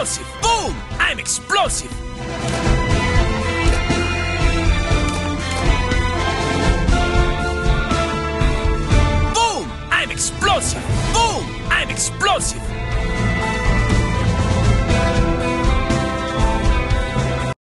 explosive. Boom! I'm explosive. Boom! I'm explosive. Boom! I'm explosive.